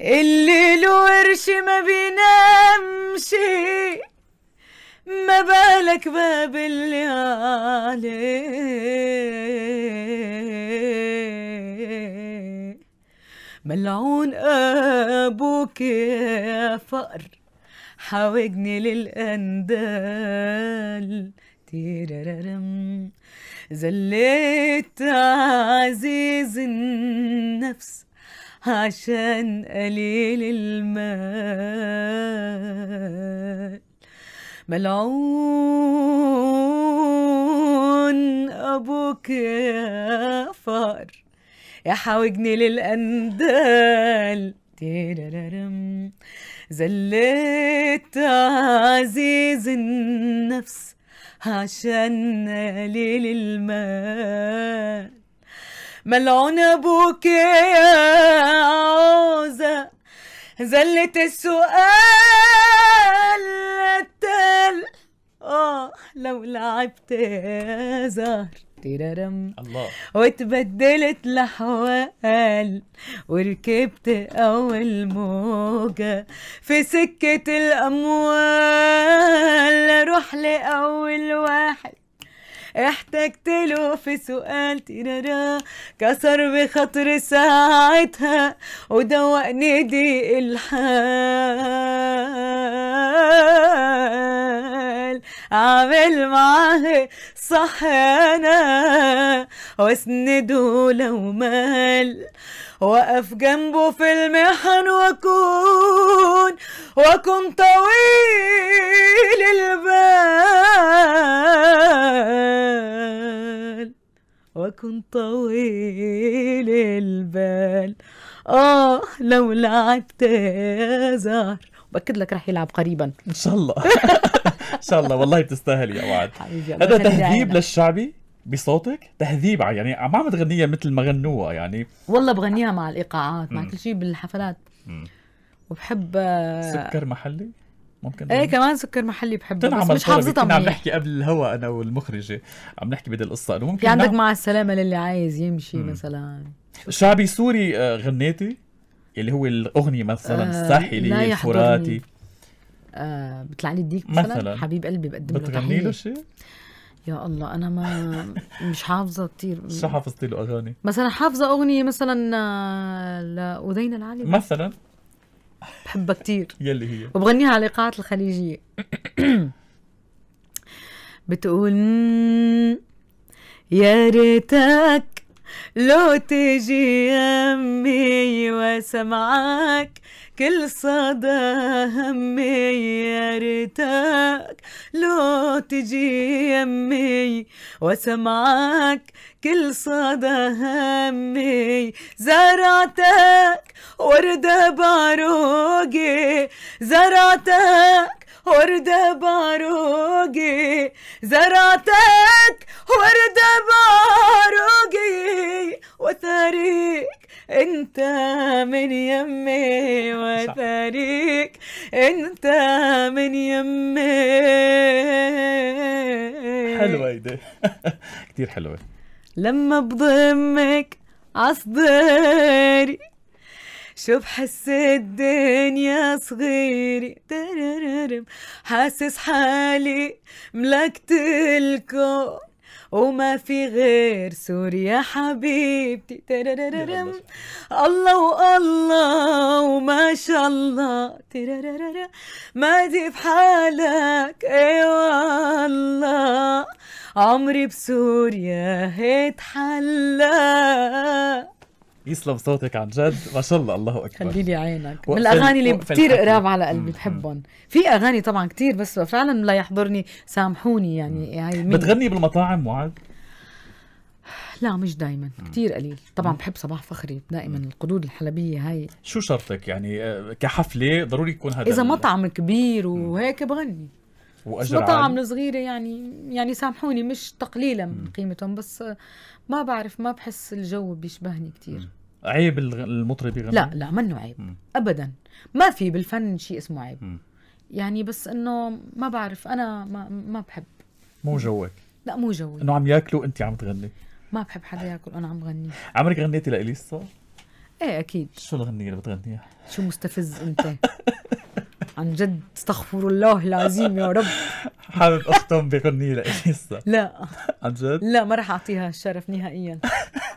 اللي قرش ما بينامشي ما بالك باب اللي عليه. ملعون أبوك يا فقر حاوجني للاندال تيرارم زليت عزيز النفس. عشان قليل المال. ملعون أبوك يا فار يا حاوجني تيرارم زليت عزيز النفس عشان قليل المال. ملعون أبوك يا عوزة. زلت السؤال التل آه لو لعبت يا زهر. تيرارم. الله. واتبدلت لحوال وركبت أول موجة. في سكة الأموال. أروح لأول واحد. احتجت له في سؤال تيرارا كسر بخاطر ساعتها ودوقني دي الحال اعمل معاه صح أنا واسنده لو مال وقف جنبه في المحن واكون واكون طويل البال. واكون طويل البال. آه لو لعبت يا زهر. باكد لك رح يلعب قريبا. إن شاء الله. إن شاء الله. والله بتستاهلي يا وعد. هذا تهذيب. للشعبي؟ بصوتك تهذيب يعني ما عم تغنيها مثل ما غنوها يعني والله بغنيها مع الإيقاعات مع. كل شيء بالحفلات مم. وبحب سكر محلي ممكن إيه؟ كمان سكر محلي بحبه بس مش حافظتها كنا عم منيح نحكي قبل الهوا أنا والمخرجة عم نحكي بدي القصة إنه ممكن في عندك نعم- مع السلامة للي عايز يمشي مم. مثلا شعبي سوري آه، غنيتي اللي هو الأغنية مثلا آه، الساحلي. الفراتي آه بيطلع لي الديك مثلا, مثلاً. حبيب قلبي بقدم له بتغني له شيء؟ يا الله أنا ما مش حافظة كتير. شو حافظتي له أغاني؟ مثلا حافظة أغنية مثلا آه، لأذين العلي مثلا؟ بحبها كتير. يلي هي. وبغنيها على الإيقاعات الخليجية. بتقول "مم، يا ريتك لو تجي يمي وسمعك كل صدى همي يا ريتك لو تجي يمي وسمعك كل صدى همي زرعتك. وردة بعروقي زرعتك وردة بعروقي زرعتك. وردة بعروقي وثاريك انت من يمي وثاريك انت من يمي. حلوة هيدي كثير حلوة. لما بضمك عصدري شو بحس الدنيا ترررم حاسس حالي ملكت الكون. وما في غير سوريا حبيبتي. ترررم الله والله وما شاء الله. ترررم ما دي بحالك إي والله. عمري بسوريا اتحلى يسلم صوتك عن جد. ما شاء الله الله أكبر. خلي لي عينك. من الأغاني اللي كثير. قراب على قلبي مم. بحبهم. في أغاني طبعا كثير بس فعلا لا يحضرني سامحوني يعني. هاي مني. بتغني بالمطاعم وعد لا مش دائما كثير قليل. طبعا بحب صباح فخري دائما القدود الحلبية هاي. شو شرطك يعني؟ آه، كحفلة ضروري يكون هذا إذا مطعم كبير وهيك بغني. وأجر مطاعم الصغيرة يعني يعني سامحوني مش تقليلا من قيمتهم بس ما بعرف ما بحس الجو بيشبهني كثير عيب المطرب يغني؟ لا لا منه عيب. مم. ابدا. ما في بالفن شيء اسمه عيب. مم. يعني بس إنه ما بعرف أنا ما ما بحب. مو جوك؟ لا مو جوي. إنه عم ياكلوا انت عم تغني؟ ما بحب حدا ياكل أنا عم غني. عمرك غنيتي لإليسا؟ إيه أكيد. شو الغنية اللي بتغنيها؟ شو مستفز أنت؟ عن جد استغفر الله العظيم يا رب. حابب أختم بغنية لإليسا. لا. عن جد؟ لا ما رح أعطيها الشرف نهائيا.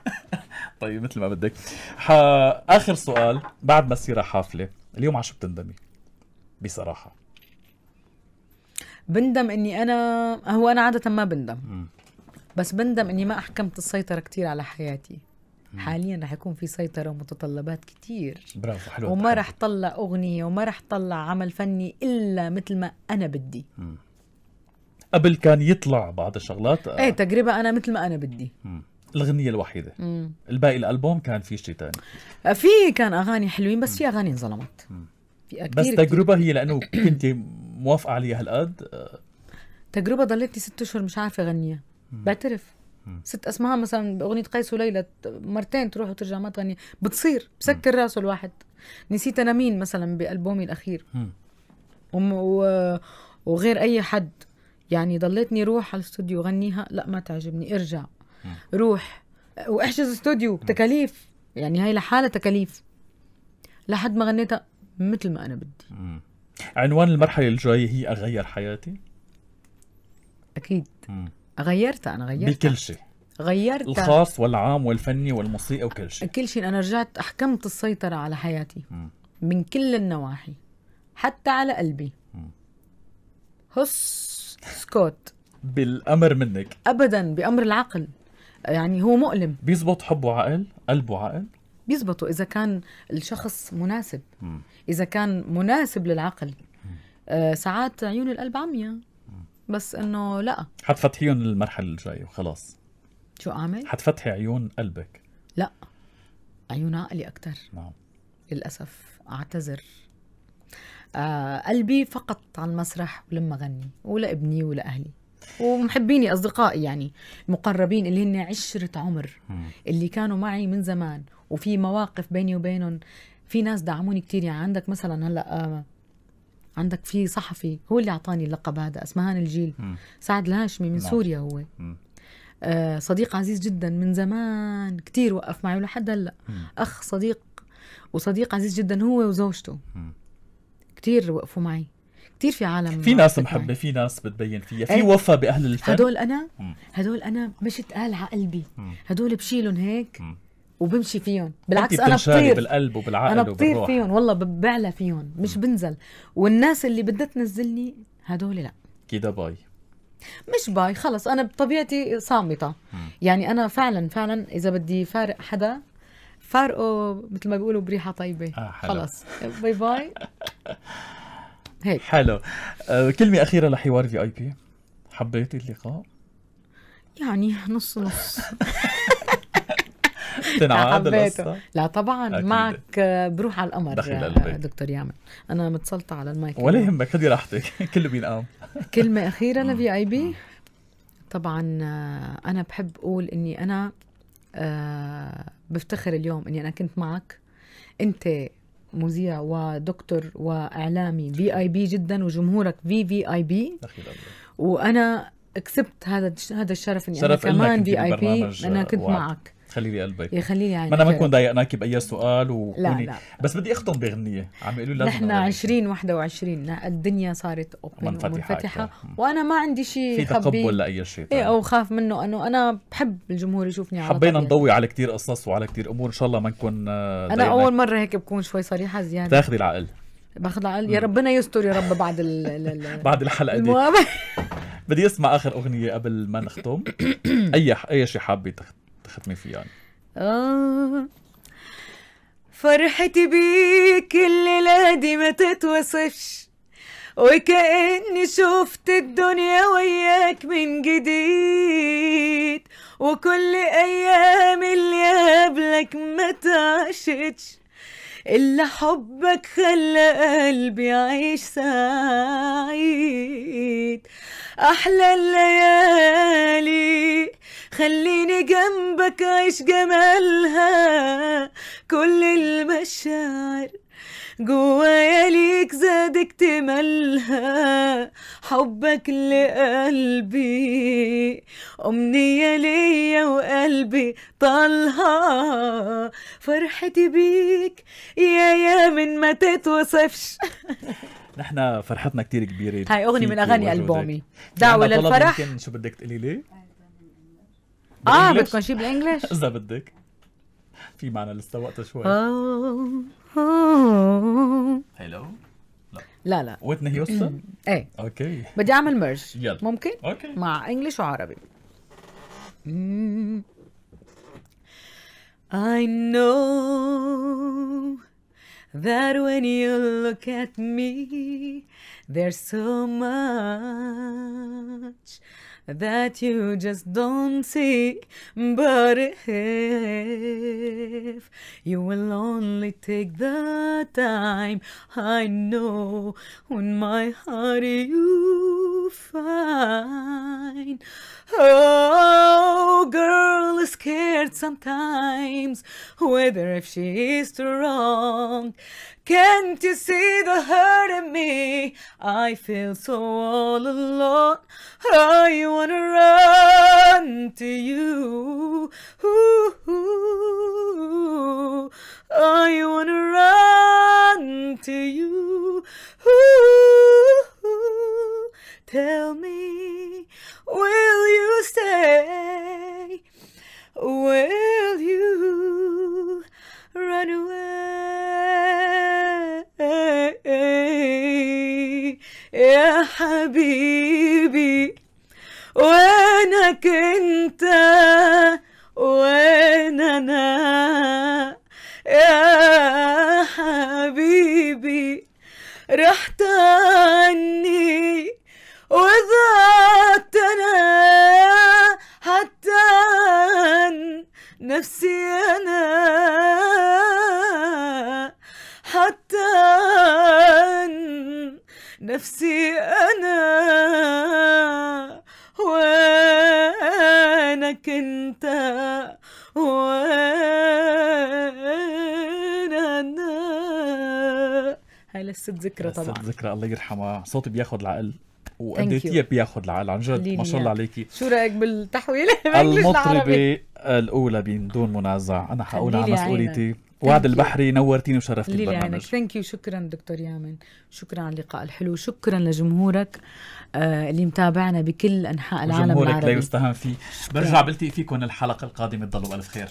طيب مثل ما بدك. ح... آخر سؤال بعد مسيرة حافلة. اليوم على شو بتندمي؟ بصراحة. بندم إني أنا هو أنا عادة ما بندم. مم. بس بندم إني ما أحكمت السيطرة كتير على حياتي. حاليا رح يكون في سيطرة ومتطلبات كتير. برافو حلو وما رح طلع أغنية وما رح طلع عمل فني إلا مثل ما أنا بدي. قبل كان يطلع بعض الشغلات آه، إيه تجربه أنا مثل ما أنا بدي. الوحيدة. مم. الباقي الألبوم كان في شيء تاني. في كان أغاني حلوين بس في أغاني انظلمت. في بس كتير. تجربة هي لأنه كنت موافقة عليها هالقد آه، تجربة ضلتني ست أشهر مش عارفة أغنيها. بعترف. ست أسمها مثلا بأغنية قيس وليلى مرتين تروح وترجع ما تغني. بتصير بسكر راسه الواحد. نسيت أنا مين مثلا بألبومي الأخير. و... وغير أي حد. يعني ضليتني روح على الاستوديو غنيها لا ما تعجبني. ارجع. روح. وأحجز استوديو تكاليف. يعني هاي لحالها تكاليف. لحد ما غنيتها مثل ما أنا بدي. عنوان المرحلة الجاية هي أغير حياتي؟ أكيد. مم. غيرتها أنا غيرتها بكل شيء. غيرتها الخاص والعام والفني والموسيقى وكل شيء. كل شيء. أنا رجعت أحكمت السيطرة على حياتي. مم. من كل النواحي. حتى على قلبي. هس سكوت. بالأمر منك. ابدا بأمر العقل. يعني هو مؤلم. بيزبط حبه عقل قلبه عقل بيزبطوا إذا كان الشخص مناسب. مم. إذا كان مناسب للعقل. آه ساعات عيون القلب عمياء. بس إنه لا. حتفتحيهم المرحلة الجاية وخلاص. شو أعمل؟ حتفتحي عيون قلبك. لا. عيون عقلي أكثر نعم. للأسف. أعتذر. آه قلبي فقط على المسرح ولما غني. ولابني ولاهلي ومحبيني أصدقائي يعني. مقربين اللي هن عشرة عمر. اللي كانوا معي من زمان. وفي مواقف بيني وبينهم. في ناس دعموني كتير. يعني عندك مثلا هلأ آه عندك في صحفي هو اللي أعطاني اللقب هذا اسمهان الجيل مم. سعد الهاشمي من نعم. سوريا هو. آه صديق عزيز جدا من زمان كتير وقف معي ولحد هلأ. أخ صديق وصديق عزيز جدا هو وزوجته مم. كتير وقفوا معي كتير في عالم في ناس معي. في ناس بتبين فيها في إيه. وفا بأهل الفن هدول أنا. هدول أنا مش تقال على قلبي. هدول بشيلهم هيك. وبمشي فيهم. بالعكس أنا بطير بالقلب وبالعقل أنا بطير وبالروح فيهم والله بعلى فيهم مش بنزل. والناس اللي بدها تنزلني هدول لا. كده باي. مش باي خلص أنا بطبيعتي صامتة. يعني أنا فعلا فعلا إذا بدي فارق حدا فارقه مثل ما بيقولوا بريحة طيبة. آه، حلو. خلص. bye bye. هيك. حلو. آه كلمة أخيرة لحوار VIP. حبيتي اللقاء؟ يعني نص نص. تنعاد القصة؟ لا طبعا أكيد. معك آه، بروح على القمر. دكتور يامن أنا متسلطة على المايك. ولا يهمك خدي راحتك. كله بينقام كلمة أخيرة ل VIP؟ طبعا آه، أنا بحب أقول إني أنا آه، بفتخر اليوم إني أنا كنت معك. أنت مذيع ودكتور وإعلامي VIP جدا وجمهورك في VIP وأنا كسبت هذا هذا الشرف أنا إلنا كمان VIP آه، كنت وعد. معك. خلي لي قلبك يخلي لي عينك ما أنا ما نكون ضايقناكي بأي سؤال لا وكوني لا بس بدي أختم بأغنية. عم يقولوا لازم نحن أغني. 20 21 الدنيا صارت open منفتحة ومنفتحة. أكثر. وأنا ما عندي شيء في تقبل لأي شيء إيه. أو خاف منه. أنه أنا بحب الجمهور يشوفني على حبينا. نضوي على كتير قصص وعلى كتير أمور. إن شاء الله ما نكون آه، أنا. أول مرة هيك بكون شوي صريحة زيادة. تاخذي العقل. باخذ العقل. يا ربنا يستر يا رب بعد ال بعد الحلقة دي. بدي أسمع آخر أغنية قبل ما نختم. أي أي شيء حابة تختمي فيه يعني آه. فرحتي بيك الليلة دي ما تتوصفش وكأني شفت الدنيا وياك من جديد وكل أيام اللي قبلك ما تعشتش إلا حبك خلى قلبي يعيش سعيد أحلى الليالي. خليني جنبك عيش جمالها. كل المشاعر جوايا ليك زاد اكتمالها حبك لقلبي أمنية ليا وقلبي طالها. فرحتي بيك يا يا من ما تتوصفش. نحن فرحتنا كتير كبيرة هاي أغنية من دعوة عنا طلب للفرح يمكن شو بدك تقولي لي؟ آه بالإنجليش؟ بدكم شي بالإنجليش إذا بدك. في معنا لسه وقتها شوي. آه، آه. هلو لا. لا ويتني هيوستن إيه. okay بدي أعمل merge يلا. ممكن؟ okay مع English وعربي. Mm. I know that when you look at me there's so much that you just don't see. But if you will only take the time I know when my heart you find oh girl is scared sometimes whether if she is strong can't you see the hurt in me? I feel so all alone. I wanna run to you. I wanna run to you. Tell me, وينك أنت وين أنا؟ يا حبيبي رحت عني. أنت وين أنا هاي لسه ذكرى طبعا طبعا. ذكرى الله يرحمها. صوتي بياخد العقل you. بياخد العقل عن جد ما شاء الله إياك. عليكي. شو رأيك بالتحويل؟ بال English للعربي؟ المطربة الأولى بدون منازع. أنا حقول على مسؤوليتي. وعد. البحري نورتيني وشرفتي ليلي عينك. thank you شكرا دكتور يامن. شكرا على اللقاء الحلو. شكرا لجمهورك آه اللي متابعنا بكل أنحاء العالم جمهورك لا العربي. يستهان فيه. برجع بلتقي فيكم الحلقة القادمة. تضلوا بألف خير.